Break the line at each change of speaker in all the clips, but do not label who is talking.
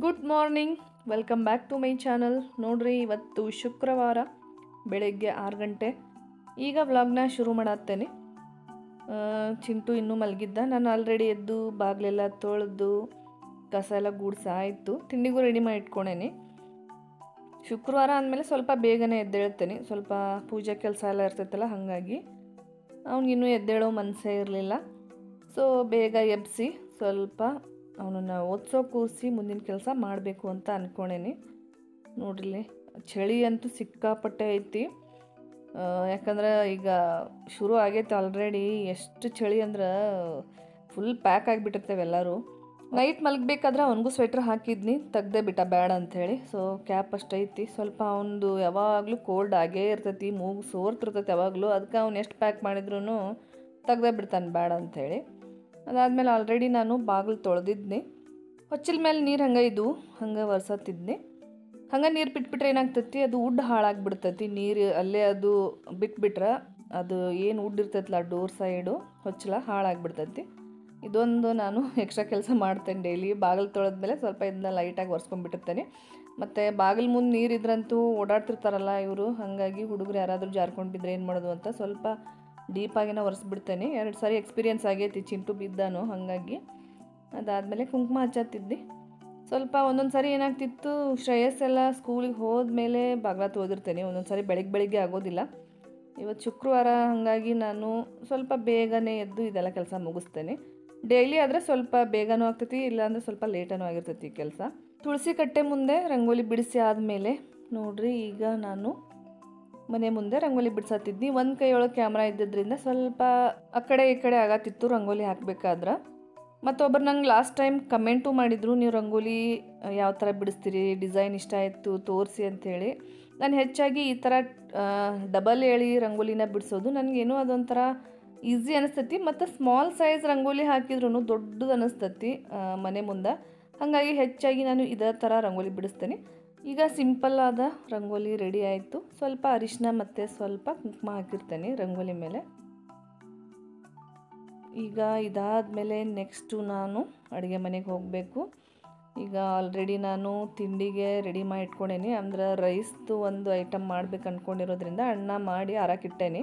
Good morning welcome back to my channel ನೋಡ್ರಿ, ಇವತ್ತು ಶುಕ್ರವಾರ, ಬೆಳಗ್ಗೆ ಆರು ಗಂಟೆ. ಈಗ ವ್ಲಾಗ್ನ ಶುರು ಮಾಡತ್ತೇನೆ. ಚಿಂಟು ಇನ್ನೂ ಮಲಗಿದ್ದ. ನಾನು ಆಲ್ರೆಡಿ ಎದ್ದು, ಬಾಗಿಲೆಲ್ಲ ತೊಳೆದು, ಕಸ ಎಲ್ಲ ಆಯಿತು. ತಿಂಡಿಗೂ ರೆಡಿ ಮಾಡಿ ಇಟ್ಕೊಂಡೇನಿ ಶುಕ್ರವಾರ ಅಂದಮೇಲೆ ಸ್ವಲ್ಪ ಬೇಗನೆ ಎದ್ದೇಳ್ತೇನೆ. ಸ್ವಲ್ಪ ಪೂಜೆ ಕೆಲಸ ಎಲ್ಲ ಇರ್ತೈತಲ್ಲ, ಹಾಗಾಗಿ. ಅವನಿಗಿನ್ನೂ ಎದ್ದೇಳೋ ಮನಸ್ಸೇ ಇರಲಿಲ್ಲ. ಸೊ ಬೇಗ ಎಬ್ಬಿಸಿ ಸ್ವಲ್ಪ ಅವನನ್ನು ಓದಿಸೋ ಕೂರಿಸಿ ಮುಂದಿನ ಕೆಲಸ ಮಾಡಬೇಕು ಅಂತ ಅಂದ್ಕೊಂಡೇನಿ ನೋಡ್ರಿ ಚಳಿ ಅಂತೂ ಸಿಕ್ಕಾಪಟ್ಟೆ ಐತಿ. ಯಾಕಂದ್ರೆ ಈಗ ಶುರು ಆಗೈತೆ ಆಲ್ರೆಡಿ ಎಷ್ಟು ಚಳಿ ಅಂದ್ರೆ ಫುಲ್ ಪ್ಯಾಕ್ ಆಗಿಬಿಟ್ಟಿರ್ತೇವೆ ಎಲ್ಲರೂ. ನೈಟ್ ಮಲಗಬೇಕಾದ್ರೆ ಅವನಿಗೂ ಸ್ವೆಟ್ರ್ ಹಾಕಿದ್ನಿ, ತೆಗ್ದೆ ಬಿಟ್ಟ ಬೇಡ ಅಂಥೇಳಿ ಸೊ ಕ್ಯಾಪ್ ಅಷ್ಟೈತಿ ಸ್ವಲ್ಪ ಅವನದು ಯಾವಾಗಲೂ ಕೋಲ್ಡ್ ಆಗೇ ಇರ್ತೈತಿ, ಮೂಗು ಸೋರ್ತಿರ್ತೈತೆ ಯಾವಾಗಲೂ. ಅದಕ್ಕೆ ಅವ್ನು ಎಷ್ಟು ಪ್ಯಾಕ್ ಮಾಡಿದ್ರೂ ತೆಗ್ದೇ ಬಿಡ್ತಾನೆ ಬೇಡ ಅಂಥೇಳಿ ಅದಾದಮೇಲೆ ಆಲ್ರೆಡಿ ನಾನು ಬಾಗಿಲು ತೊಳೆದಿದ್ದೆ ಹೊಚ್ಚಿಲ ಮೇಲೆ ನೀರು ಹಂಗೆ ಇದ್ವು ಹಂಗೆ ವರ್ಸತ್ತಿದ್ದೆ ಹಂಗೆ ನೀರು ಬಿಟ್ಬಿಟ್ರೆ ಏನಾಗ್ತೈತಿ, ಅದು ಉಡ್ ಹಾಳಾಗ್ಬಿಡ್ತತಿ. ನೀರು ಅಲ್ಲೇ ಅದು ಬಿಟ್ಬಿಟ್ರೆ ಅದು ಏನು ಉಡ್ ಇರ್ತೈತಲ್ಲ ಡೋರ್ ಸೈಡು ಹೊಚ್ಚಲ ಹಾಳಾಗ್ಬಿಡ್ತತಿ. ಇದೊಂದು ನಾನು ಎಕ್ಸ್ಟ್ರಾ ಕೆಲಸ ಮಾಡ್ತೇನೆ ಡೈಲಿ ಬಾಗಿಲು ತೊಳೆದ್ಮೇಲೆ ಸ್ವಲ್ಪ ಇದನ್ನ ಲೈಟಾಗಿ ಒರೆಸ್ಕೊಂಡ್ಬಿಟ್ಟಿರ್ತೇನೆ. ಮತ್ತು ಬಾಗಿಲು ಮುಂದೆ ನೀರಿದ್ರಂತೂ ಓಡಾಡ್ತಿರ್ತಾರಲ್ಲ ಇವರು, ಹಾಗಾಗಿ ಹುಡುಗರು ಯಾರಾದರೂ ಜಾರ್ಕೊಂಡು ಬಿದ್ದರೆ ಏನು ಮಾಡೋದು ಅಂತ ಸ್ವಲ್ಪ ಡೀಪಾಗಿನ ಒರೆಸ್ಬಿಡ್ತೇನೆ. ಎರಡು ಸಾರಿ ಎಕ್ಸ್ಪೀರಿಯೆನ್ಸ್ ಆಗೈತಿ ಚಿಂಟು ಬಿದ್ದಾನು, ಹಾಗಾಗಿ. ಅದಾದಮೇಲೆ ಕುಂಕುಮ ಹಚ್ಚತ್ತಿದ್ದೆ. ಸ್ವಲ್ಪ ಒಂದೊಂದು ಸಾರಿ ಏನಾಗ್ತಿತ್ತು, ಶ್ರೇಯಸ್ ಎಲ್ಲ ಸ್ಕೂಲಿಗೆ ಹೋದ್ಮೇಲೆ ಬಾಗ್ಲ ತೋದಿರ್ತೇನೆ ಒಂದೊಂದು ಸಾರಿ ಬೆಳಗ್ಗೆ ಬೆಳಿಗ್ಗೆ ಆಗೋದಿಲ್ಲ. ಇವತ್ತು ಶುಕ್ರವಾರ, ಹಾಗಾಗಿ ನಾನು ಸ್ವಲ್ಪ ಬೇಗನೆ ಎದ್ದು ಇದೆಲ್ಲ ಕೆಲಸ ಮುಗಿಸ್ತೇನೆ. ಡೈಲಿ ಆದರೆ ಸ್ವಲ್ಪ ಬೇಗನೂ ಆಗ್ತೈತಿ, ಇಲ್ಲಾಂದರೆ ಸ್ವಲ್ಪ ಲೇಟನೂ ಆಗಿರ್ತೈತಿ ಕೆಲಸ. ತುಳಸಿ ಕಟ್ಟೆ ಮುಂದೆ ರಂಗೋಲಿ ಬಿಡಿಸಿ ಆದಮೇಲೆ ನೋಡ್ರಿ, ಈಗ ನಾನು ಮನೆ ಮುಂದೆ ರಂಗೋಲಿ ಬಿಡ್ಸತ್ತಿದ್ನಿ ಒಂದು ಕೈಯೊಳಗೆ ಕ್ಯಾಮ್ರಾ ಇದ್ದಿದ್ದರಿಂದ ಸ್ವಲ್ಪ ಆ ಕಡೆ ಈ ಕಡೆ ಆಗತ್ತಿತ್ತು ರಂಗೋಲಿ ಹಾಕ್ಬೇಕಾದ್ರೆ. ಮತ್ತೊಬ್ಬರು ನಂಗೆ ಲಾಸ್ಟ್ ಟೈಮ್ ಕಮೆಂಟು ಮಾಡಿದರು, ನೀವು ರಂಗೋಲಿ ಯಾವ ಥರ ಬಿಡಿಸ್ತೀರಿ? ಡಿಸೈನ್ ಇಷ್ಟ ಆಯಿತು, ತೋರಿಸಿ ಅಂಥೇಳಿ ನಾನು ಹೆಚ್ಚಾಗಿ ಈ ಥರ ಡಬಲ್ ಎಳಿ ರಂಗೋಲಿನ ಬಿಡಿಸೋದು ನನಗೇನೋ ಅದೊಂಥರ ಈಸಿ ಅನಿಸ್ತತಿ. ಮತ್ತು ಸ್ಮಾಲ್ ಸೈಜ್ ರಂಗೋಲಿ ಹಾಕಿದ್ರೂ ದೊಡ್ಡದು ಅನಿಸ್ತತಿ ಮನೆ ಮುಂದೆ. ಹಾಗಾಗಿ ಹೆಚ್ಚಾಗಿ ನಾನು ಇದೇ ಥರ ರಂಗೋಲಿ ಬಿಡಿಸ್ತೇನೆ. ಈಗ ಸಿಂಪಲ್ ಆದ ರಂಗೋಲಿ ರೆಡಿ ಆಯಿತು. ಸ್ವಲ್ಪ ಅರಿಶಿನ ಮತ್ತು ಸ್ವಲ್ಪ ಕುಂಕುಮ ಹಾಕಿರ್ತೇನೆ ರಂಗೋಲಿ ಮೇಲೆ. ಈಗ ಇದಾದ ಮೇಲೆ ನೆಕ್ಸ್ಟು ನಾನು ಅಡುಗೆ ಮನೆಗೆ ಹೋಗಬೇಕು. ಈಗ ಆಲ್ರೆಡಿ ನಾನು ತಿಂಡಿಗೆ ರೆಡಿ ಮಾಡಿ ಇಟ್ಕೊಂಡೇನಿ. ಅಂದ್ರೆ ರೈಸ್ದು ಒಂದು ಐಟಮ್ ಮಾಡ್ಬೇಕು ಅಂದ್ಕೊಂಡಿರೋದ್ರಿಂದ ಅನ್ನ ಮಾಡಿ ಆರಾಕಿಟ್ಟೇನಿ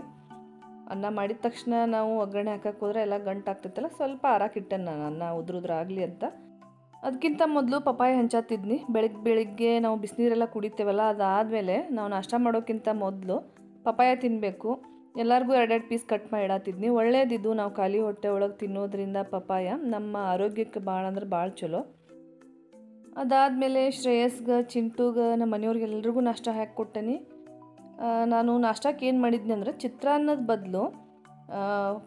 ಅನ್ನ ಮಾಡಿದ ತಕ್ಷಣ ನಾವು ಒಗ್ಗರಣೆ ಹಾಕಕ್ಕೆ ಹೋದ್ರೆ ಎಲ್ಲ ಗಂಟು ಆಗ್ತೈತಲ್ಲ ಸ್ವಲ್ಪ ಆರಾಕಿಟ್ಟೆ ನಾನು. ಅನ್ನ ಉದುರುದ್ರಾಗಲಿ ಅಂತ. ಅದಕ್ಕಿಂತ ಮೊದಲು ಪಪ್ಪಾಯಿ ಹಂಚಾತಿದ್ನಿ ಬೆಳಗ್ಗೆ ಬೆಳಿಗ್ಗೆ ನಾವು ಬಿಸಿನೀರೆಲ್ಲ ಕುಡಿತೇವಲ್ಲ, ಅದಾದಮೇಲೆ ನಾವು ನಾಷ್ಟ ಮಾಡೋಕ್ಕಿಂತ ಮೊದಲು ಪಪ್ಪಾಯ ತಿನ್ನಬೇಕು ಎಲ್ಲರಿಗೂ ಎರಡೆರಡು ಪೀಸ್ ಕಟ್ ಮಾಡಿ ಇಡಾತಿದ್ನಿ ಒಳ್ಳೇದಿದ್ದು ನಾವು ಖಾಲಿ ಹೊಟ್ಟೆ ಒಳಗೆ ತಿನ್ನೋದ್ರಿಂದ ಪಪ್ಪಾಯ ನಮ್ಮ ಆರೋಗ್ಯಕ್ಕೆ ಭಾಳ ಅಂದ್ರೆ ಭಾಳ ಚಲೋ. ಅದಾದಮೇಲೆ ಶ್ರೇಯಸ್ಗೆ, ಚಿಂಟುಗೆ ನಮ್ಮ ಮನೆಯವ್ರಿಗೆಲ್ರಿಗೂ ನಾಷ್ಟ ಹಾಕಿ ಕೊಟ್ಟೇನಿ. ನಾನು ನಾಷ್ಟಕ್ಕೆ ಏನು ಮಾಡಿದ್ನಿ ಅಂದರೆ ಚಿತ್ರಾನ್ನದ ಬದಲು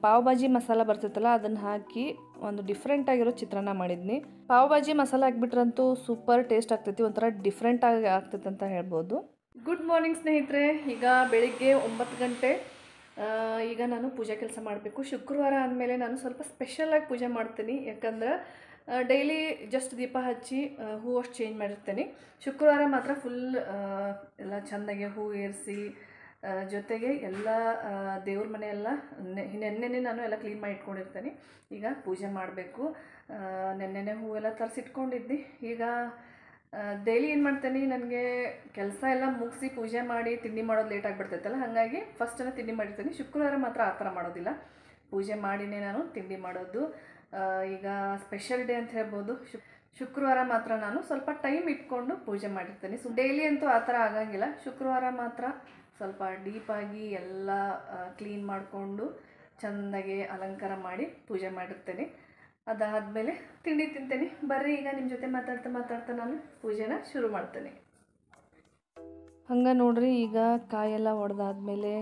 ಪಾವ್ ಭಾಜಿ ಮಸಾಲ ಬರ್ತೈತಲ್ಲ ಅದನ್ನು ಹಾಕಿ ಒಂದು ಡಿಫ್ರೆಂಟ್ ಆಗಿರೋ ಚಿತ್ರಾನ್ನ ಮಾಡಿದ್ನಿ. ಪಾವ್ ಭಾಜಿ ಮಸಾಲ ಹಾಕ್ಬಿಟ್ರಂತೂ ಸೂಪರ್ ಟೇಸ್ಟ್ ಆಗ್ತೈತಿ, ಒಂಥರ ಡಿಫ್ರೆಂಟ್ ಆಗಿ ಆಗ್ತೈತೆ ಅಂತ ಹೇಳ್ಬೋದು. ಗುಡ್ ಮಾರ್ನಿಂಗ್ ಸ್ನೇಹಿತರೆ, ಈಗ ಬೆಳಿಗ್ಗೆ ಒಂಬತ್ತು ಗಂಟೆ. ಈಗ ನಾನು ಪೂಜೆ ಕೆಲಸ ಮಾಡಬೇಕು. ಶುಕ್ರವಾರ ಆದಮೇಲೆ ನಾನು ಸ್ವಲ್ಪ ಸ್ಪೆಷಲಾಗಿ ಪೂಜೆ ಮಾಡ್ತೀನಿ. ಯಾಕಂದ್ರೆ ಡೈಲಿ ಜಸ್ಟ್ ದೀಪ ಹಚ್ಚಿ ಹೂವು ಅಷ್ಟು ಚೇಂಜ್ ಮಾಡಿರ್ತೀನಿ. ಶುಕ್ರವಾರ ಮಾತ್ರ ಫುಲ್ ಎಲ್ಲ ಚೆನ್ನಾಗಿ ಹೂ ಏರಿಸಿ ಜೊತೆಗೆ ಎಲ್ಲ ದೇವ್ರ ಮನೆ ಎಲ್ಲ ನೆನ್ನೆನೆ ನಾನು ಎಲ್ಲ ಕ್ಲೀನ್ ಮಾಡಿ ಇಟ್ಕೊಂಡಿರ್ತೀನಿ. ಈಗ ಪೂಜೆ ಮಾಡಬೇಕು. ನೆನ್ನೆನೆ ಹೂವೆಲ್ಲ ತರಿಸಿಟ್ಕೊಂಡಿದ್ದೆ. ಈಗ ಡೈಲಿ ಏನು ಮಾಡ್ತೇನೆ, ನನಗೆ ಕೆಲಸ ಎಲ್ಲ ಮುಗಿಸಿ ಪೂಜೆ ಮಾಡಿ ತಿಂಡಿ ಮಾಡೋದು ಲೇಟ್ ಆಗಿಬಿಡ್ತೈತಲ್ಲ, ಹಾಗಾಗಿ ಫಸ್ಟನ್ನು ತಿಂಡಿ ಮಾಡಿರ್ತೀನಿ. ಶುಕ್ರವಾರ ಮಾತ್ರ ಆ ಥರ ಮಾಡೋದಿಲ್ಲ. ಪೂಜೆ ಮಾಡಿನೇ ನಾನು ತಿಂಡಿ ಮಾಡೋದು. ಈಗ ಸ್ಪೆಷಲ್ ಡೇ ಅಂತ ಹೇಳ್ಬೋದು. ಶುಕ್ ಶುಕ್ರವಾರ ಮಾತ್ರ ನಾನು ಸ್ವಲ್ಪ ಟೈಮ್ ಇಟ್ಕೊಂಡು ಪೂಜೆ ಮಾಡಿರ್ತೀನಿ. ಸೊ ಡೈಲಿ ಅಂತೂ ಆ ಥರ ಆಗಂಗಿಲ್ಲ. ಶುಕ್ರವಾರ ಮಾತ್ರ ಸ್ವಲ್ಪ ಡೀಪಾಗಿ ಎಲ್ಲ ಕ್ಲೀನ್ ಮಾಡಿಕೊಂಡು ಚೆಂದಾಗಿ ಅಲಂಕಾರ ಮಾಡಿ ಪೂಜೆ ಮಾಡಿರ್ತೇನೆ. ಅದಾದಮೇಲೆ ತಿಂಡಿ ತಿಂತೇನೆ. ಬರ್ರಿ, ಈಗ ನಿಮ್ಮ ಜೊತೆ ಮಾತಾಡ್ತಾ ಮಾತಾಡ್ತಾ ನಾನು ಪೂಜೆನ ಶುರು ಮಾಡ್ತೇನೆ. ಹಂಗೆ ನೋಡ್ರಿ, ಈಗ ಕಾಯೆಲ್ಲ ಒಡೆದಾದ್ಮೇಲೆ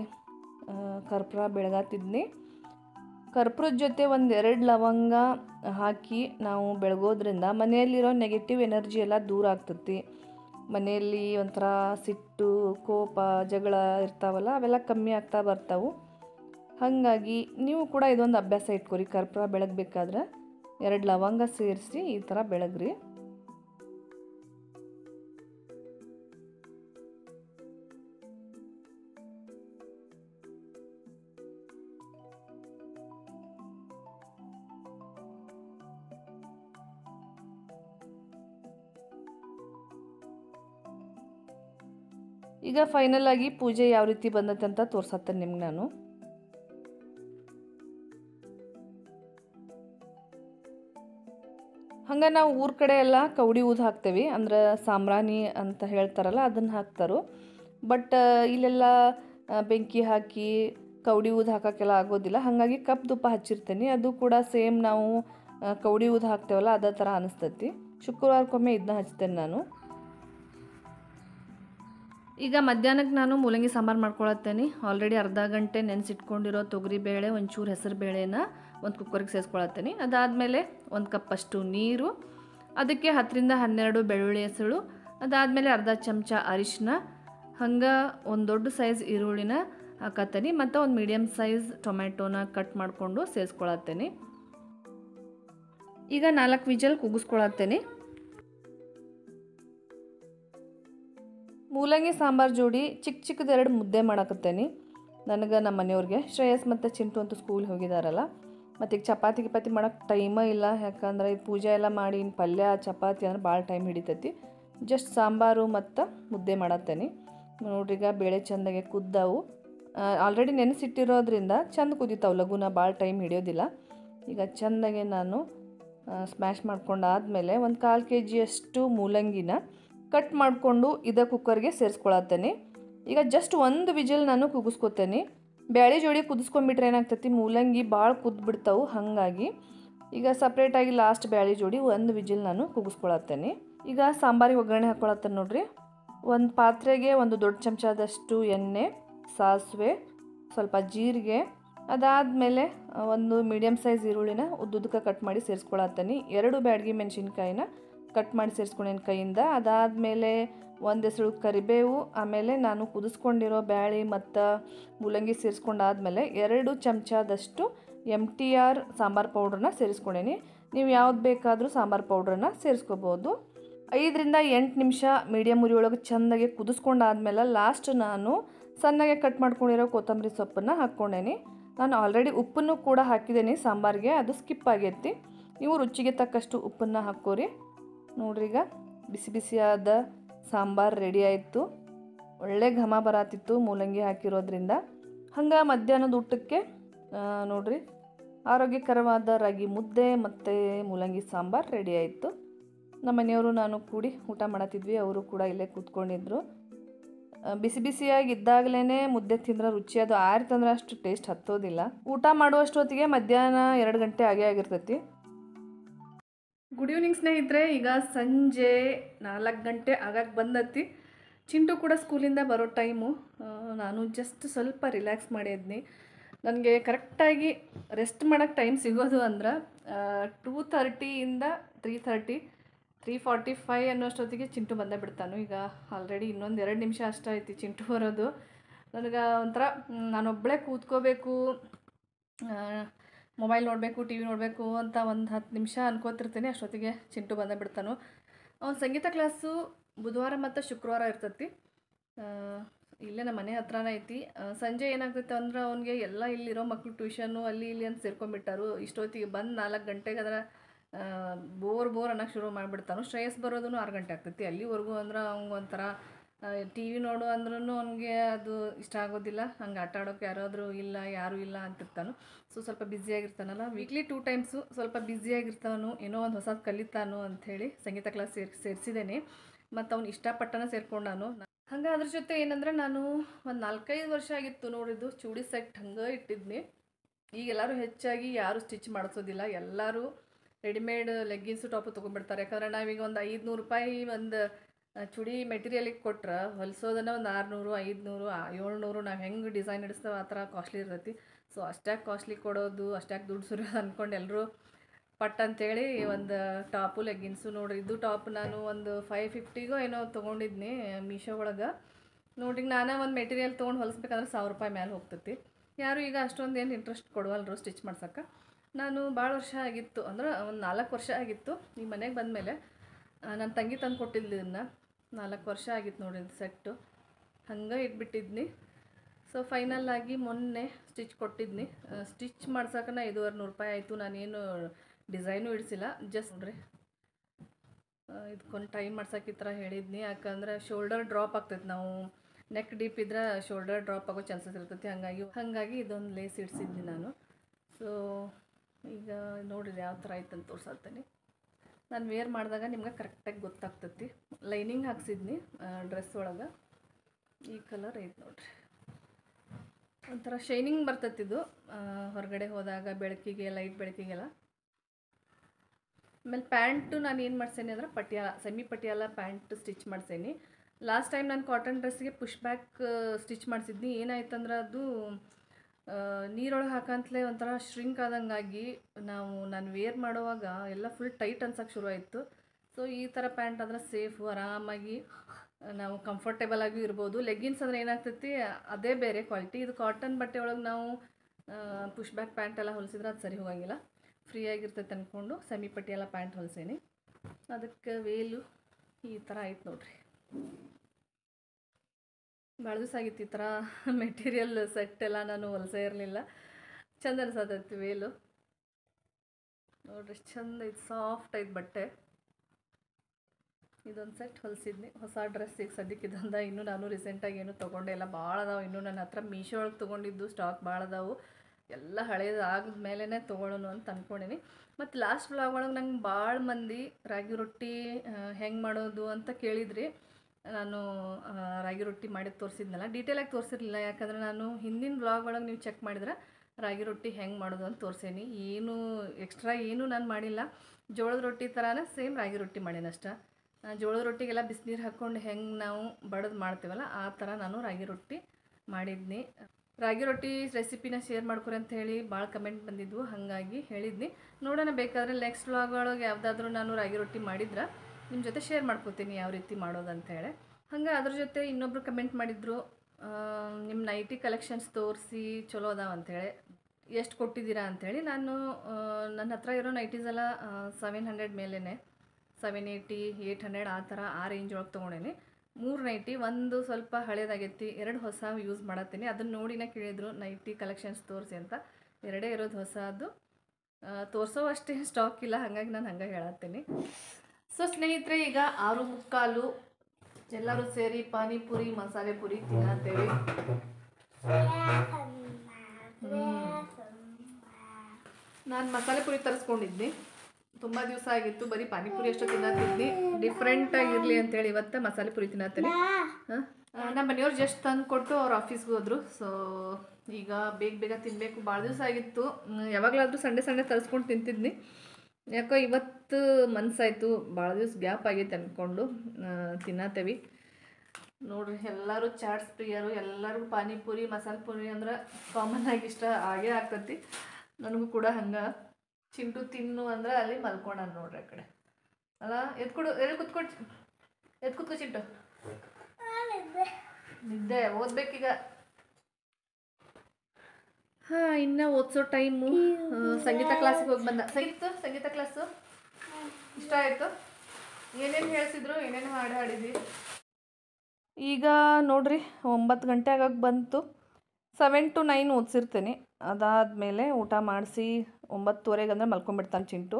ಕರ್ಪೂರ ಬೆಳಗಾತಿದ್ನಿ. ಕರ್ಪೂರದ ಜೊತೆ ಒಂದು ಎರಡು ಲವಂಗ ಹಾಕಿ ನಾವು ಬೆಳಗೋದ್ರಿಂದ ಮನೆಯಲ್ಲಿರೋ ನೆಗೆಟಿವ್ ಎನರ್ಜಿ ಎಲ್ಲ ದೂರ ಆಗ್ತೈತಿ. ಮನೆಯಲ್ಲಿ ಒಂಥರ ಸಿಟ್ಟು, ಕೋಪ, ಜಗಳ ಇರ್ತಾವಲ್ಲ, ಅವೆಲ್ಲ ಕಮ್ಮಿ ಆಗ್ತಾ ಬರ್ತಾವೆ. ಹಾಗಾಗಿ ನೀವು ಕೂಡ ಇದೊಂದು ಅಭ್ಯಾಸ ಇಟ್ಕೊರಿ. ಕರ್ಪೂರ ಬೆಳಗ್ಬೇಕಾದ್ರೆ ಎರಡು ಲವಂಗ ಸೇರಿಸಿ ಈ ಥರ ಬೆಳಗ್ರಿ. ಈಗ ಫೈನಲ್ ಆಗಿ ಪೂಜೆ ಯಾವ ರೀತಿ ಬಂದತ್ತೆ ಅಂತ ತೋರ್ಸತ್ತೆ ನಿಮ್ಗೆ ನಾನು. ಹಂಗೆ ನಾವು ಊರ ಕಡೆ ಎಲ್ಲ ಕೌಡಿ ಊದು ಹಾಕ್ತೇವೆ, ಅಂದ್ರೆ ಸಾಮ್ರಾಣಿ ಅಂತ ಹೇಳ್ತಾರಲ್ಲ ಅದನ್ನು ಹಾಕ್ತಾರೋ. ಬಟ್ ಇಲ್ಲೆಲ್ಲ ಬೆಂಕಿ ಹಾಕಿ ಕೌಡಿ ಊದು ಹಾಕೋಕ್ಕೆಲ್ಲ ಆಗೋದಿಲ್ಲ. ಹಾಗಾಗಿ ಕಪ್ ತುಪ್ಪ ಹಚ್ಚಿರ್ತೀನಿ. ಅದು ಕೂಡ ಸೇಮ್ ನಾವು ಕೌಡಿ ಊದು ಹಾಕ್ತೇವಲ್ಲ ಅದೇ ಥರ ಅನಿಸ್ತೈತಿ. ಶುಕ್ರವಾರಕ್ಕೊಮ್ಮೆ ಇದನ್ನ ಹಚ್ತೇನೆ ನಾನು. ಈಗ ಮಧ್ಯಾಹ್ನಕ್ಕೆ ನಾನು ಮೂಲಂಗಿ ಸಾಂಬಾರು ಮಾಡ್ಕೊಳತ್ತೇನೆ. ಆಲ್ರೆಡಿ ಅರ್ಧ ಗಂಟೆ ನೆನೆಸಿಟ್ಕೊಂಡಿರೋ ತೊಗರಿ ಬೇಳೆ, ಒಂಚೂರು ಹೆಸರು ಬೇಳೆನ ಒಂದು ಕುಕ್ಕರ್ಗೆ ಸೇರಿಸ್ಕೊಳತ್ತೇನೆ. ಅದಾದಮೇಲೆ ಒಂದು ಕಪ್ಪಷ್ಟು ನೀರು, ಅದಕ್ಕೆ ಹತ್ತರಿಂದ ಹನ್ನೆರಡು ಬೆಳ್ಳುಳ್ಳಿ ಹೆಸಳು ಅದಾದಮೇಲೆ ಅರ್ಧ ಚಮಚ ಅರಿಶಿನ ಹಂಗೆ ಒಂದು ದೊಡ್ಡ ಸೈಜ್ ಈರುಳ್ಳಿನ ಹಾಕತ್ತೇನೆ, ಮತ್ತು ಒಂದು ಮೀಡಿಯಮ್ ಸೈಜ್ ಟೊಮೆಟೊನ ಕಟ್ ಮಾಡಿಕೊಂಡು ಸೇರಿಸ್ಕೊಳತ್ತೇನೆ. ಈಗ ನಾಲ್ಕು ವಿಜಲ್ ಕೂಗಿಸ್ಕೊಳತ್ತೇನೆ. ಮೂಲಂಗಿ ಸಾಂಬಾರು ಜೋಡಿ ಚಿಕ್ಕ ಚಿಕ್ಕದು ಎರಡು ಮುದ್ದೆ ಮಾಡಾಕತ್ತೇನೆ. ನನಗೆ ನಮ್ಮ ಮನೆಯವ್ರಿಗೆ ಶ್ರೇಯಸ್ ಮತ್ತು ಚಿಂಟು ಅಂತೂ ಸ್ಕೂಲ್ ಹೋಗಿದಾರಲ್ಲ. ಮತ್ತು ಈಗ ಚಪಾತಿ ಗಿಪಾತಿ ಮಾಡೋಕೆ ಟೈಮೇ ಇಲ್ಲ. ಯಾಕಂದ್ರೆ ಈ ಪೂಜೆ ಎಲ್ಲ ಮಾಡಿ ಪಲ್ಯ, ಚಪಾತಿ ಅಂದ್ರೆ ಭಾಳ ಟೈಮ್ ಹಿಡಿತೈತಿ. ಜಸ್ಟ್ ಸಾಂಬಾರು ಮತ್ತು ಮುದ್ದೆ ಮಾಡತ್ತೇನೆ. ನೋಡ್ರಿಗ ಬೇಳೆ ಚೆಂದಾಗೆ ಕುದ್ದಾವು. ಆಲ್ರೆಡಿ ನೆನೆಸಿಟ್ಟಿರೋದ್ರಿಂದ ಚಂದ ಕುದಿತಾವು. ಲಘುನ ಭಾಳ ಟೈಮ್ ಹಿಡಿಯೋದಿಲ್ಲ. ಈಗ ಚೆಂದಾಗೆ ನಾನು ಸ್ಮ್ಯಾಶ್ ಮಾಡ್ಕೊಂಡಾದಮೇಲೆ ಒಂದು ಕಾಲು ಕೆ ಜಿಯಷ್ಟು ಮೂಲಂಗಿನ ಕಟ್ ಮಾಡಿಕೊಂಡು ಇದೇ ಕುಕ್ಕರ್ಗೆ ಸೇರಿಸ್ಕೊಳತ್ತೇನೆ. ಈಗ ಜಸ್ಟ್ ಒಂದು ವಿಜಿಲ್ ನಾನು ಕುಗಿಸ್ಕೊತೇನೆ ಬ್ಯಾಳಿ ಜೋಡಿ ಕುದಿಸ್ಕೊಂಡ್ಬಿಟ್ರೆ ಏನಾಗ್ತೈತಿ? ಮೂಲಂಗಿ ಭಾಳ ಕುದ್ದುಬಿಡ್ತಾವೆ ಹಾಗಾಗಿ. ಈಗ ಸಪ್ರೇಟಾಗಿ ಲಾಸ್ಟ್ ಬ್ಯಾಳಿ ಜೋಡಿ ಒಂದು ವಿಜಿಲ್ ನಾನು ಕುಗಿಸ್ಕೊಳತ್ತೇನೆ ಈಗ ಸಾಂಬಾರಿಗೆ ಒಗ್ಗರಣೆ ಹಾಕ್ಕೊಳತ್ತೇನೆ ನೋಡ್ರಿ. ಒಂದು ಪಾತ್ರೆಗೆ ಒಂದು ದೊಡ್ಡ ಚಮಚದಷ್ಟು ಎಣ್ಣೆ, ಸಾಸಿವೆ, ಸ್ವಲ್ಪ ಜೀರಿಗೆ, ಅದಾದಮೇಲೆ ಒಂದು ಮೀಡಿಯಮ್ ಸೈಜ್ ಈರುಳ್ಳಿನ ಉದ್ದುದಕ್ಕೆ ಕಟ್ ಮಾಡಿ ಸೇರಿಸ್ಕೊಳತ್ತೇನೆ. ಎರಡು ಬ್ಯಾಡಗಿ ಮೆಣಸಿನ್ಕಾಯಿನ ಕಟ್ ಮಾಡಿ ಸೇರಿಸ್ಕೊಂಡೇನು ಕೈಯಿಂದ. ಅದಾದಮೇಲೆ ಒಂದು ಹೆಸರು ಕರಿಬೇವು, ಆಮೇಲೆ ನಾನು ಕುದಿಸ್ಕೊಂಡಿರೋ ಬ್ಯಾಳಿ ಮತ್ತು ಮೂಲಂಗಿ ಸೇರಿಸ್ಕೊಂಡಾದ್ಮೇಲೆ ಎರಡು ಚಮಚದಷ್ಟು ಎಂ ಟಿ ಆರ್ ಸಾಂಬಾರು ಪೌಡ್ರನ್ನ ಸೇರಿಸ್ಕೊಂಡೇನಿ. ನೀವು ಯಾವ್ದು ಬೇಕಾದರೂ ಸಾಂಬಾರು ಪೌಡ್ರನ್ನ ಸೇರಿಸ್ಕೋಬೋದು. ಐದರಿಂದ ಎಂಟು ನಿಮಿಷ ಮೀಡಿಯಮ್ ಒಳಗೆ ಚೆಂದಾಗಿ ಕುದಿಸ್ಕೊಂಡಾದ್ಮೇಲೆ ಲಾಸ್ಟ್ ನಾನು ಸಣ್ಣಗೆ ಕಟ್ ಮಾಡ್ಕೊಂಡಿರೋ ಕೊತ್ತಂಬರಿ ಸೊಪ್ಪನ್ನು ಹಾಕ್ಕೊಂಡೇನಿ. ನಾನು ಆಲ್ರೆಡಿ ಉಪ್ಪನ್ನು ಕೂಡ ಹಾಕಿದ್ದೀನಿ ಸಾಂಬಾರಿಗೆ, ಅದು ಸ್ಕಿಪ್ ಆಗೈತಿ. ನೀವು ರುಚಿಗೆ ತಕ್ಕಷ್ಟು ಉಪ್ಪನ್ನು ಹಾಕ್ಕೋರಿ. ನೋಡ್ರಿ ಈಗ ಬಿಸಿ ಬಿಸಿಯಾದ ಸಾಂಬಾರು ರೆಡಿ ಆಯಿತು. ಒಳ್ಳೆ ಘಮ ಬರಾತಿತ್ತು ಮೂಲಂಗಿ ಹಾಕಿರೋದ್ರಿಂದ. ಹಂಗೆ ಮಧ್ಯಾಹ್ನದ ಊಟಕ್ಕೆ ನೋಡ್ರಿ, ಆರೋಗ್ಯಕರವಾದ ರಾಗಿ ಮುದ್ದೆ ಮತ್ತು ಮೂಲಂಗಿ ಸಾಂಬಾರು ರೆಡಿ ಆಯಿತು. ನಮ್ಮ ಮನೆಯವರು ನಾನು ಕೂಡಿ ಊಟ ಮಾಡತ್ತಿದ್ವಿ ಅವರು ಕೂಡ ಇಲ್ಲೇ ಕೂತ್ಕೊಂಡಿದ್ರು. ಬಿಸಿ ಬಿಸಿಯಾಗಿ ಇದ್ದಾಗಲೇ ಮುದ್ದೆ ತಿಂದ್ರೆ ರುಚಿ ಅದು ಆರಿತಂದ್ರೆ ಅಷ್ಟು ಟೇಸ್ಟ್ ಹತ್ತೋದಿಲ್ಲ. ಊಟ ಮಾಡುವಷ್ಟೊತ್ತಿಗೆ ಮಧ್ಯಾಹ್ನ ಎರಡು ಗಂಟೆ ಆಗೇ ಆಗಿರ್ತೈತಿ. ಗುಡ್ ಈವ್ನಿಂಗ್ ಸ್ನೇಹಿತರೆ. ಈಗ ಸಂಜೆ ನಾಲ್ಕು ಗಂಟೆ ಆಗಕ್ಕೆ ಬಂದತ್ತಿ ಚಿಂಟು ಕೂಡ ಸ್ಕೂಲಿಂದ ಬರೋ ಟೈಮು. ನಾನು ಜಸ್ಟ್ ಸ್ವಲ್ಪ ರಿಲ್ಯಾಕ್ಸ್ ಮಾಡಿದ್ನಿ. ನನಗೆ ಕರೆಕ್ಟಾಗಿ ರೆಸ್ಟ್ ಮಾಡೋಕ್ಕೆ ಟೈಮ್ ಸಿಗೋದು ಅಂದ್ರೆ two ಥರ್ಟಿಯಿಂದ three thirty three forty five ಅನ್ನೋಷ್ಟೊತ್ತಿಗೆ Chintu ಬಂದೇ ಬಿಡ್ತಾನು. ಈಗ ಆಲ್ರೆಡಿ ಇನ್ನೊಂದು ಎರಡು ನಿಮಿಷ ಅಷ್ಟೇ ಐತಿ ಚಿಂಟು ಬರೋದು. ನನಗೆ ಒಂಥರ ನಾನೊಬ್ಬಳೇ ಕೂತ್ಕೋಬೇಕು. ಮೊಬೈಲ್ ನೋಡಬೇಕು, ಟಿ ವಿ ನೋಡಬೇಕು ಅಂತ ಒಂದು ಹತ್ತು ನಿಮಿಷ ಅನ್ಕೋತಿರ್ತೀನಿ. ಅಷ್ಟೊತ್ತಿಗೆ ಚಿಂಟು ಬಂದೇ ಬಿಡ್ತಾನು. ಅವ್ನು ಸಂಗೀತ ಕ್ಲಾಸು ಬುಧವಾರ ಮತ್ತು ಶುಕ್ರವಾರ ಇರ್ತತಿ. ಇಲ್ಲೇ ನಮ್ಮ ಮನೆ ಹತ್ರನೇ ಐತಿ. ಸಂಜೆ ಏನಾಗ್ತೈತೆ ಅಂದ್ರೆ ಅವ್ನಿಗೆ ಎಲ್ಲ ಇಲ್ಲಿರೋ ಮಕ್ಕಳು ಟ್ಯೂಷನ್ನು ಅಲ್ಲಿ ಇಲ್ಲಿ ಅಂತ ಸೇರ್ಕೊಂಡ್ಬಿಟ್ಟರು. ಇಷ್ಟೊತ್ತಿಗೆ ಬಂದು ನಾಲ್ಕು ಗಂಟೆಗೆ ಅದರ ಬೋರ್ ಬೋರ್ ಅನ್ನೋಕ್ಕೆ ಶುರು ಮಾಡಿಬಿಡ್ತಾನು. ಶ್ರೇಯಸ್ ಬರೋದೂ ಆರು ಗಂಟೆ ಆಗ್ತೈತಿ. ಅಲ್ಲಿವರೆಗೂ ಅಂದ್ರೆ ಅವ್ನಿಗೆ ಒಂಥರ ಟಿ ವಿ ನೋಡು ಅಂದ್ರೂ ಅವನಿಗೆ ಅದು ಇಷ್ಟ ಆಗೋದಿಲ್ಲ. ಹಂಗೆ ಆಟ ಆಡೋಕ್ಕೆ ಯಾರಾದರೂ ಇಲ್ಲ, ಯಾರೂ ಇಲ್ಲ ಅಂತಿರ್ತಾನು. ಸೊ ಸ್ವಲ್ಪ ಬ್ಯುಸಿಯಾಗಿರ್ತಾನಲ್ಲ ವೀಕ್ಲಿ ಟೂ ಟೈಮ್ಸು ಸ್ವಲ್ಪ ಬ್ಯುಸಿಯಾಗಿರ್ತಾನು ಏನೋ ಒಂದು ಹೊಸದು ಕಲಿತಾನು ಅಂಥೇಳಿ ಸಂಗೀತ ಕ್ಲಾಸ್ ಸೇರ್, ಸೇರಿಸಿದ್ದೇನೆ. ಮತ್ತು ಅವ್ನು ಇಷ್ಟಪಟ್ಟನ ಸೇರ್ಕೊಂಡಾನು. ಹಂಗೆ ಅದ್ರ ಜೊತೆ ಏನಂದ್ರೆ ನಾನು ಒಂದು ನಾಲ್ಕೈದು ವರ್ಷ ಆಗಿತ್ತು ನೋಡಿದ್ದು, ಚೂಡಿ ಸೆಟ್ ಹಂಗೆ ಇಟ್ಟಿದ್ನಿ. ಈಗ ಎಲ್ಲರೂ ಹೆಚ್ಚಾಗಿ ಯಾರು ಸ್ಟಿಚ್ ಮಾಡಿಸೋದಿಲ್ಲ, ಎಲ್ಲರೂ ರೆಡಿಮೇಡ್ ಲೆಗ್ಗಿನ್ಸು ಟಾಪು ತೊಗೊಂಡ್ಬಿಡ್ತಾರೆ. ಯಾಕಂದರೆ ನಾವೀಗ ಒಂದು ಐದುನೂರು ರೂಪಾಯಿ ಒಂದು ಚೂಡಿ ಮೆಟೀರಿಯಲಿಗೆ ಕೊಟ್ರೆ ಹೊಲಿಸೋದನ್ನ ಒಂದು ಆರುನೂರು, ಐದುನೂರು ಏಳ್ನೂರು ನಾವು ಹೆಂಗೆ ಡಿಸೈನ್ ಹಿಡಿಸ್ತೇವೆ ಆ ಥರ ಕಾಸ್ಟ್ಲಿ ಇರ್ತೈತಿ. ಸೊ ಅಷ್ಟಾಗಿ ಕಾಸ್ಟ್ಲಿ ಕೊಡೋದು, ಅಷ್ಟಾಗಿ ದುಡ್ಡು ಸುರಿಯೋದು ಅಂದ್ಕೊಂಡು ಎಲ್ಲರೂ ಪಟ್ ಅಂತೇಳಿ ಒಂದು ಟಾಪು ಲೆಗ್ಗಿನ್ಸು ನೋಡ್ರಿ. ಇದು ಟಾಪ್ ನಾನು ಒಂದು ಫೈವ್ ಫಿಫ್ಟಿಗೋ ಏನೋ ತೊಗೊಂಡಿದ್ನಿ ಮೀಶೋ ಒಳಗೆ. ನೋಡ್ರಿ, ನಾನೇ ಒಂದು ಮೆಟೀರಿಯಲ್ ತೊಗೊಂಡು ಹೊಲಿಸ್ಬೇಕಂದ್ರೆ ಸಾವಿರ ರೂಪಾಯಿ ಮೇಲೆ ಹೋಗ್ತೈತಿ. ಯಾರು ಈಗ ಅಷ್ಟೊಂದು ಏನು ಇಂಟ್ರೆಸ್ಟ್ ಕೊಡುವಲ್ರು ಸ್ಟಿಚ್ ಮಾಡ್ಸಕ್ಕೆ. ನಾನು ಭಾಳ ವರ್ಷ ಆಗಿತ್ತು, ಅಂದ್ರೆ ಒಂದು ನಾಲ್ಕು ವರ್ಷ ಆಗಿತ್ತು ಈ ಮನೆಗೆ ಬಂದಮೇಲೆ. ನನ್ನ ತಂಗಿ ತಂದು ಕೊಟ್ಟಿದ್ಲು ಇದನ್ನು ನಾಲ್ಕು ವರ್ಷ ಆಗಿತ್ತು ನೋಡಿ ಸೆಟ್ಟು. ಹಂಗೆ ಇಟ್ಬಿಟ್ಟಿದ್ನಿ. ಸೊ ಫೈನಲ್ ಆಗಿ ಮೊನ್ನೆ ಸ್ಟಿಚ್ ಕೊಟ್ಟಿದ್ನಿ. ಸ್ಟಿಚ್ ಮಾಡ್ಸೋಕನ ಐದುವರೆ ನೂರು ರೂಪಾಯಿ ಆಯಿತು. ನಾನೇನು ಡಿಸೈನು ಇಡಿಸಿಲ್ಲ. ಜಸ್ಟ್ ನೋಡ್ರಿ. ಇದ್ಕೊಂಡು ಟೈಮ್ ಮಾಡ್ಸೋಕೆ ಈ ಥರ ಹೇಳಿದ್ನಿ. ಯಾಕಂದ್ರೆ ಶೋಲ್ಡರ್ ಡ್ರಾಪ್ ಆಗ್ತೈತೆ. ನಾವು ನೆಕ್ ಡೀಪ್ ಇದ್ರೆ ಶೋಲ್ಡರ್ ಡ್ರಾಪ್ ಆಗೋ ಚಾನ್ಸಸ್ ಇರ್ತೈತಿ. ಹಾಗಾಗಿ ಹಾಗಾಗಿ ಇದೊಂದು ಲೇಸ್ ಇಡ್ಸಿದ್ದೀನಿ ನಾನು. ಸೊ ಈಗ ನೋಡಿರಿ ಯಾವ ಥರ ಆಯ್ತು ಅಂತ ತೋರ್ಸತ್ತೇನೆ ನಾನು ವೇರ್ ಮಾಡಿದಾಗ ನಿಮ್ಗೆ ಕರೆಕ್ಟಾಗಿ ಗೊತ್ತಾಗ್ತತಿ. ಲೈನಿಂಗ್ ಹಾಕ್ಸಿದ್ನಿ ಡ್ರೆಸ್ ಒಳಗೆ. ಈ ಕಲರ್ ಐತೆ ನೋಡ್ರಿ. ಒಂಥರ ಶೈನಿಂಗ್ ಬರ್ತತಿದ್ದು ಹೊರಗಡೆ ಹೋದಾಗ ಬೆಳಕಿಗೆ ಲೈಟ್ ಬೆಳಕಿಗೆಲ್ಲ. ಆಮೇಲೆ ಪ್ಯಾಂಟು ನಾನು ಏನು ಮಾಡ್ಸೇನಿ ಅಂದ್ರೆ Patiala, semi Patiala pant stitch ಮಾಡ್ಸೇನಿ. Last time ನಾನು ಕಾಟನ್ ಡ್ರೆಸ್ಗೆ ಪುಷ್ ಬ್ಯಾಕ್ ಸ್ಟಿಚ್ ಮಾಡಿಸಿದ್ನಿ. ಏನಾಯ್ತಂದ್ರೆ ಅದು ನೀರೊಳಗೆ ಹಾಕಂತಲೇ ಒಂಥರ ಶ್ರಿಂಕ್ ಆದಂಗಾಗಿ ನಾವು ನಾನು ವೇರ್ ಮಾಡುವಾಗ ಎಲ್ಲ ಫುಲ್ ಟೈಟ್ ಅನ್ಸೋಕ್ಕೆ ಶುರು ಆಯಿತು ಸೊ ಈ ಥರ ಪ್ಯಾಂಟ್ ಆದರೆ ಸೇಫು ಆರಾಮಾಗಿ, ನಾವು ಕಂಫರ್ಟೇಬಲ್ ಆಗಿ ಇರ್ಬೋದು. ಲೆಗ್ಗಿನ್ಸ್ ಅಂದರೆ ಏನಾಗ್ತೈತಿ, ಅದೇ ಬೇರೆ ಕ್ವಾಲಿಟಿ ಇದು ಕಾಟನ್ ಬಟ್ಟೆ ಒಳಗೆ ನಾವು ಪುಷ್ ಬ್ಯಾಕ್ ಪ್ಯಾಂಟ್ ಎಲ್ಲ ಹೊಲಿಸಿದ್ರೆ ಅದು ಸರಿ ಹೋಗಂಗಿಲ್ಲ. ಫ್ರೀ ಆಗಿರ್ತೈತೆ ಅಂದ್ಕೊಂಡು ಸೆಮಿ ಪಟ್ಟಿ ಎಲ್ಲ ಪ್ಯಾಂಟ್ ಹೊಲ್ಸೇನಿ. ಅದಕ್ಕೆ ವೇಲು ಈ ಥರ ಆಯ್ತು ನೋಡ್ರಿ. ಭಾಳ ದಿವಸ ಆಗಿತ್ತು ಈ ಥರ ಮೆಟೀರಿಯಲ್ ಸೆಟ್ ಎಲ್ಲ ನಾನು ಹೊಲ್ಸೇ ಇರಲಿಲ್ಲ. ಚಂದ ಅನ್ಸತ್ತೈತಿ ವೇಲು ನೋಡ್ರಿ, ಚಂದ ಐತೆ ಸಾಫ್ಟ್ ಐತೆ ಬಟ್ಟೆ. ಇದೊಂದು ಸೆಟ್ ಹೊಲಿಸಿದ್ನಿ. ಹೊಸ ಡ್ರೆಸ್ ಈಗ ಸದ್ಯಕ್ಕೆ ಇದೊಂದ. ಇನ್ನೂ ನಾನು ರೀಸೆಂಟಾಗಿ ಏನು ತೊಗೊಂಡೆ ಎಲ್ಲ ಭಾಳ ಅದಾವೆ. ಇನ್ನೂ ನನ್ನ ಹತ್ರ ಮೀಶೋ ಒಳಗೆ ತೊಗೊಂಡಿದ್ದು ಸ್ಟಾಕ್ ಭಾಳ ಅದಾವು. ಎಲ್ಲ ಹಳೇದು ಮೇಲೇ ತೊಗೊಳ್ಳೋನು ಅಂತ ಅಂದ್ಕೊಂಡಿನಿ ಮತ್ತು ಲಾಸ್ಟ್ ವ್ಲಾಗ್ ಒಳಗೆ ನಂಗೆ ಭಾಳ ಮಂದಿ ರಾಗಿ ರೊಟ್ಟಿ ಹೆಂಗೆ ಮಾಡೋದು ಅಂತ ಕೇಳಿದ್ರಿ. ನಾನು ರಾಗಿ ರೊಟ್ಟಿ ಮಾಡಿ ತೋರಿಸಿದ್ನಲ್ಲ ಡೀಟೇಲಾಗಿ ತೋರಿಸಿರ್ಲಿಲ್ಲ. ಯಾಕಂದರೆ ನಾನು ಹಿಂದಿನ ಬ್ಲಾಗ್ ಒಳಗೆ ನೀವು ಚೆಕ್ ಮಾಡಿದ್ರೆ ರಾಗಿ ರೊಟ್ಟಿ ಹೆಂಗೆ ಮಾಡೋದು ಅಂತ ತೋರಿಸೇನಿ. ಏನು ಎಕ್ಸ್ಟ್ರಾ ಏನೂ ನಾನು ಮಾಡಿಲ್ಲ. ಜೋಳದ ರೊಟ್ಟಿ ಥರನೇ ಸೇಮ್ ರಾಗಿ ರೊಟ್ಟಿ ಮಾಡೀನಿ ಅಷ್ಟೇ. ಜೋಳದ ರೊಟ್ಟಿಗೆಲ್ಲ ಬಿಸಿನೀರು ಹಾಕ್ಕೊಂಡು ಹೆಂಗೆ ನಾವು ಬಡದು ಮಾಡ್ತೀವಲ್ಲ, ಆ ಥರ ನಾನು ರಾಗಿ ರೊಟ್ಟಿ ಮಾಡಿದ್ನಿ. ರಾಗಿ ರೊಟ್ಟಿ ರೆಸಿಪಿನ ಶೇರ್ ಮಾಡ್ಕೊರಿ ಅಂತ ಹೇಳಿ ಭಾಳ ಕಮೆಂಟ್ ಬಂದಿದ್ವು, ಹಾಗಾಗಿ ಹೇಳಿದ್ನಿ. ನೋಡೋಣ, ಬೇಕಾದರೆ ನೆಕ್ಸ್ಟ್ ವ್ಲಾಗ್ ಒಳಗೆ ಯಾವುದಾದ್ರೂ ನಾನು ರಾಗಿ ರೊಟ್ಟಿ ಮಾಡಿದ್ರೆ ನಿಮ್ಮ ಜೊತೆ ಶೇರ್ ಮಾಡ್ಕೋತೀನಿ ಯಾವ ರೀತಿ ಮಾಡೋದು ಅಂತ ಹೇಳಿ ಹಂಗೆ ಅದ್ರ ಜೊತೆ ಇನ್ನೊಬ್ರು ಕಮೆಂಟ್ ಮಾಡಿದ್ರು ನಿಮ್ಮ ನೈಟಿ ಕಲೆಕ್ಷನ್ಸ್ ತೋರಿಸಿ ಚಲೋ ಅದಾವ ಅಂಥೇಳಿ ಎಷ್ಟು ಕೊಟ್ಟಿದ್ದೀರಾ ಅಂಥೇಳಿ ನಾನು ನನ್ನ ಹತ್ರ ಇರೋ ನೈಟೀಸ್ ಎಲ್ಲ ಸೆವೆನ್ ಹಂಡ್ರೆಡ್ ಮೇಲೇ ಸೆವೆನ್ ಏಯ್ಟಿ ಏಯ್ಟ್ ಹಂಡ್ರೆಡ್ ಆ ಥರ ಆ ರೇಂಜ್ ಒಳಗೆ ತೊಗೊಂಡೇನಿ. ಮೂರು ನೈಟಿ ಒಂದು ಸ್ವಲ್ಪ ಹಳೇದಾಗೈತಿ, ಎರಡು ಹೊಸ ಯೂಸ್ ಮಾಡತ್ತೀನಿ. ಅದನ್ನು ನೋಡಿನೇ ಕೇಳಿದ್ರು ನೈಟಿ ಕಲೆಕ್ಷನ್ಸ್ ತೋರಿಸಿ ಅಂತ. ಎರಡೇ ಇರೋದು ಹೊಸದು. ತೋರಿಸೋ ಅಷ್ಟೇ ಸ್ಟಾಕ್ ಇಲ್ಲ, ಹಾಗಾಗಿ ನಾನು ಹಂಗೆ ಹೇಳತ್ತೀನಿ. ಸೊ ಸ್ನೇಹಿತರೆ, ಈಗ ಆರು ಮುಕ್ಕಾಲು ಎಲ್ಲರೂ ಸೇರಿ ಪಾನಿಪುರಿ ಮಸಾಲೆ ಪುರಿ ತಿನ್ನತ್ತೇವೆ ನಾನು ಮಸಾಲೆ ಪುರಿ ತರಿಸ್ಕೊಂಡಿದ್ನಿ. ತುಂಬ ದಿವಸ ಆಗಿತ್ತು. ಬರೀ ಪಾನಿಪುರಿ ಅಷ್ಟು ತಿನ್ನತ್ತಿದ್ನಿ ಡಿಫ್ರೆಂಟ್ ಆಗಿರಲಿ ಅಂತೇಳಿ ಇವತ್ತು ಮಸಾಲೆ ಪುರಿ ತಿನ್ನತ್ತೇನೆ ನಮ್ಮ ಮನೆಯವ್ರು ಜಸ್ಟ್ ತಂದು ಕೊಟ್ಟು ಅವ್ರ ಆಫೀಸ್ಗೆ ಹೋದ್ರು. ಸೊ ಈಗ ಬೇಗ ಬೇಗ ತಿನ್ನಬೇಕು ಭಾಳ ದಿವಸ ಆಗಿತ್ತು. ಯಾವಾಗಲಾದರೂ ಸಂಡೆ ಸಂಡೆ ತರಿಸ್ಕೊಂಡು ತಿಂತಿದ್ನಿ. ಯಾಕೋ ಇವತ್ತು ಮನ್ಸಾಯ್ತು ಭಾಳ ದಿವಸ ಗ್ಯಾಪ್ ಆಗೈತೆ ಅಂದ್ಕೊಂಡು ತಿನ್ನತೇವಿ ನೋಡ್ರಿ ಎಲ್ಲರೂ ಚಾಟ್ಸ್ ಪ್ರಿಯರು ಎಲ್ಲರಿಗೂ ಪಾನಿಪುರಿ ಮಸಾಲೆ ಪುರಿ ಅಂದ್ರೆ ಕಾಮನ್ ಆಗಿ ಇಷ್ಟ ಆಗೇ ಆಗ್ತತಿ. ನನಗೂ ಕೂಡ ಹಂಗೆ. ಚಿಂಟು ತಿನ್ನು ಅಂದ್ರೆ ಅಲ್ಲಿ ಮಲ್ಕೊಂಡ ನೋಡ್ರಿ ಆ ಕಡೆ. ಅಲ್ಲ ಎತ್ಕೊಡು ಎಲ್ಲಿ ಕುತ್ಕೊಡ್ ಎತ್ ಕುತ್ಕೊ ಚಿಂಟು. ನಿದ್ದೆ ಓದ್ಬೇಕೀಗ. ಹಾ ಇನ್ನ ಓದ್ಸೋ ಟೈಮು ಸಂಗೀತ ಕ್ಲಾಸಿಗೆ ಹೋಗಿ ಬಂದ. ಸಂಗೀತ ಸಂಗೀತ ಕ್ಲಾಸು ಇಷ್ಟ ಆಯಿತು? ಏನೇನು ಹೇಳ್ತಿದ್ರು ಏನೇನು ಹಾಡು ಹಾಡಿದ್ವಿ ಈಗ ನೋಡ್ರಿ ಒಂಬತ್ತು ಗಂಟೆ ಆಗಾಗ ಬಂತು. ಸೆವೆನ್ ಟು ನೈನ್ ಓದಿಸಿರ್ತೇನೆ. ಅದಾದಮೇಲೆ ಊಟ ಮಾಡಿಸಿ ಒಂಬತ್ತುವರೆಗೆ ಅಂದರೆ ಮಲ್ಕೊಂಡ್ಬಿಡ್ತಾನೆ ಚಿಂಟು.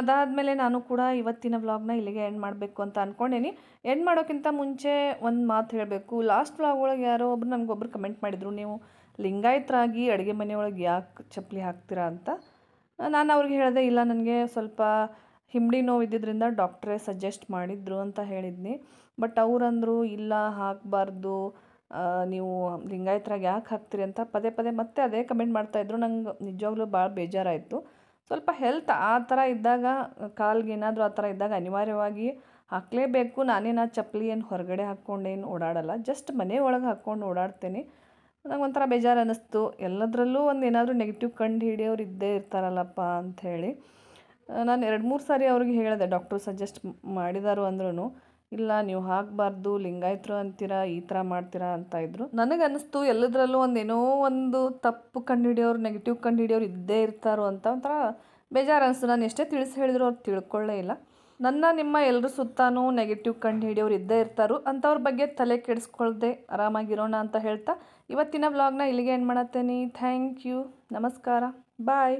ಅದಾದಮೇಲೆ ನಾನು ಕೂಡ ಇವತ್ತಿನ ವ್ಲಾಗ್ನ ಇಲ್ಲಿಗೆ ಎಂಡ್ ಮಾಡಬೇಕು ಅಂತ ಅಂದ್ಕೊಂಡೇನಿ ಎಂಡ್ ಮಾಡೋಕ್ಕಿಂತ ಮುಂಚೆ ಒಂದು ಮಾತು ಹೇಳಬೇಕು. ಲಾಸ್ಟ್ ವ್ಲಾಗ್ ಒಳಗೆ ಯಾರೋ ಒಬ್ರು ನನಗೊಬ್ರು ಕಮೆಂಟ್ ಮಾಡಿದರು. ನೀವು ಲಿಂಗಾಯತರಾಗಿ ಅಡುಗೆ ಮನೆಯೊಳಗೆ ಯಾಕೆ ಚಪ್ಪಲಿ ಹಾಕ್ತೀರಾ ಅಂತ, ನಾನು ಅವ್ರಿಗೆ ಹೇಳಿದೆ, ಇಲ್ಲ, ನನಗೆ ಸ್ವಲ್ಪ ಹಿಂಬಡಿ ನೋವು ಇದ್ದಿದ್ದರಿಂದ ಡಾಕ್ಟ್ರೇ ಸಜೆಸ್ಟ್ ಮಾಡಿದ್ರು ಅಂತ ಹೇಳಿದ್ನಿ. ಬಟ್ ಅವರಂದರು, ಇಲ್ಲ, ಹಾಕಬಾರ್ದು ನೀವು ಲಿಂಗಾಯತರಾಗಿ ಯಾಕೆ ಹಾಕ್ತೀರಿ ಅಂತ ಪದೇ ಪದೇ ಮತ್ತೆ ಅದೇ ಕಮೆಂಟ್ ಮಾಡ್ತಾಯಿದ್ರು ನಂಗೆ ನಿಜವಾಗ್ಲೂ ಭಾಳ ಬೇಜಾರಾಯಿತು. ಸ್ವಲ್ಪ ಹೆಲ್ತ್ ಆ ಥರ ಇದ್ದಾಗ, ಕಾಲ್ಗೆ ಏನಾದರೂ ಆ ಥರ ಇದ್ದಾಗ ಅನಿವಾರ್ಯವಾಗಿ ಹಾಕಲೇಬೇಕು. ನಾನೇನು ಆ ಚಪ್ಪಲಿ ಏನು ಹೊರಗಡೆ ಹಾಕ್ಕೊಂಡೇನು ಓಡಾಡಲ್ಲ, ಜಸ್ಟ್ ಮನೆ ಒಳಗೆ ಹಾಕ್ಕೊಂಡು ಓಡಾಡ್ತೇನೆ. ನಂಗೆ ಒಂಥರ ಬೇಜಾರು ಅನ್ನಿಸ್ತು ಎಲ್ಲದರಲ್ಲೂ ಒಂದು ಏನಾದರೂ ನೆಗೆಟಿವ್ ಕಂಡು ಹಿಡಿಯೋರು ಇದ್ದೇ ಇರ್ತಾರಲ್ಲಪ್ಪ ಅಂಥೇಳಿ ನಾನು ಎರಡು ಮೂರು ಸಾರಿ ಅವ್ರಿಗೆ ಹೇಳಿದೆ ಡಾಕ್ಟ್ರು ಸಜೆಸ್ಟ್ ಮಾಡಿದಾರು ಅಂದ್ರೂ ಇಲ್ಲ ನೀವು ಹಾಕಬಾರ್ದು ಲಿಂಗಾಯತರು ಅಂತೀರಾ, ಈ ಥರ ಮಾಡ್ತೀರಾ ಅಂತ ಇದ್ರು. ನನಗೆ ಅನ್ನಿಸ್ತು ಎಲ್ಲದರಲ್ಲೂ ಒಂದು ಏನೋ ಒಂದು ತಪ್ಪು ಕಂಡು ಹಿಡಿಯೋರು ನೆಗೆಟಿವ್ ಕಂಡು ಹಿಡಿಯೋರು ಇದ್ದೇ ಇರ್ತಾರೋ ಅಂತ ಒಂಥರ ಬೇಜಾರು ಅನಿಸ್ತು ನಾನು ಎಷ್ಟೇ ತಿಳಿಸಿ ಹೇಳಿದ್ರು ಅವ್ರು ತಿಳ್ಕೊಳ್ಳೇ ಇಲ್ಲ. ನನ್ನ, ನಿಮ್ಮ ಎಲ್ಲರ ಸುತ್ತಾನೂ ನೆಗೆಟಿವ್ ಕಂಡು ಹಿಡಿಯೋರು ಇದ್ದೇ ಇರ್ತಾರೋ. ಅಂಥವ್ರ ಬಗ್ಗೆ ತಲೆ ಕೆಡಿಸ್ಕೊಳ್ದೆ ಆರಾಮಾಗಿರೋಣ ಅಂತ ಹೇಳ್ತಾ ಇವತ್ತಿನ ವ್ಲಾಗ್ನ ಇಲ್ಲಿಗೆ ಏನು ಮಾಡತ್ತೇನೆ. ಥ್ಯಾಂಕ್ ಯು ನಮಸ್ಕಾರ. ಬಾಯ್